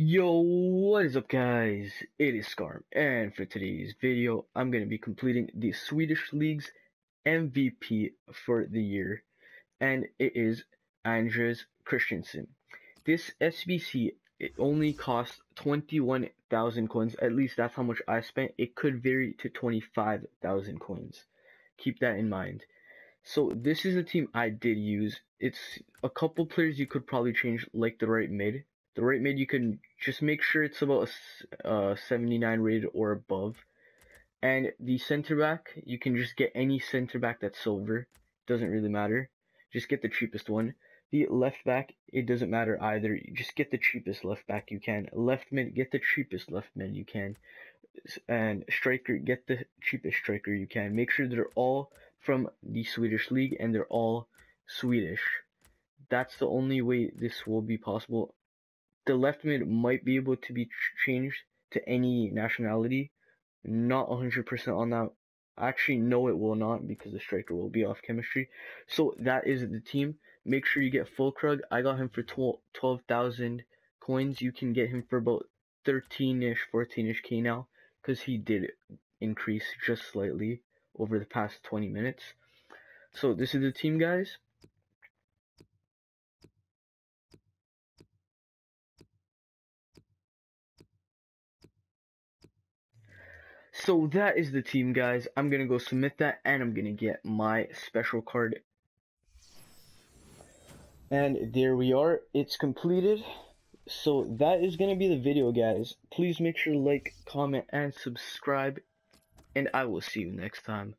Yo, what is up guys? It is Skaarm, and for today's video, I'm going to be completing the Swedish League's MVP for the year, and it is Andreas Christensen. This SBC, it only costs 21,000 coins, at least that's how much I spent. It could vary to 25,000 coins. Keep that in mind. So this is a team I did use. It's a couple players you could probably change, like the right mid. The right mid you can just make sure it's about a uh, 79 rated or above. And the center back, you can just get any center back that's silver. Doesn't really matter. Just get the cheapest one. The left back, it doesn't matter either. You just get the cheapest left back you can. Left mid, get the cheapest left mid you can. And striker, get the cheapest striker you can. Make sure they're all from the Swedish league and they're all Swedish. That's the only way this will be possible. The left mid might be able to be changed to any nationality. Not 100% on that. Actually, no, it will not because the striker will be off chemistry. So that is the team. Make sure you get Füllkrug. I got him for 12,000 coins. You can get him for about 13ish, 14ish K now because he did increase just slightly over the past 20 minutes. So this is the team, guys. So that is the team, guys. I'm going to go submit that, and I'm going to get my special card. And there we are. It's completed. So that is going to be the video, guys. Please make sure to like, comment, and subscribe and I will see you next time.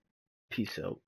Peace out.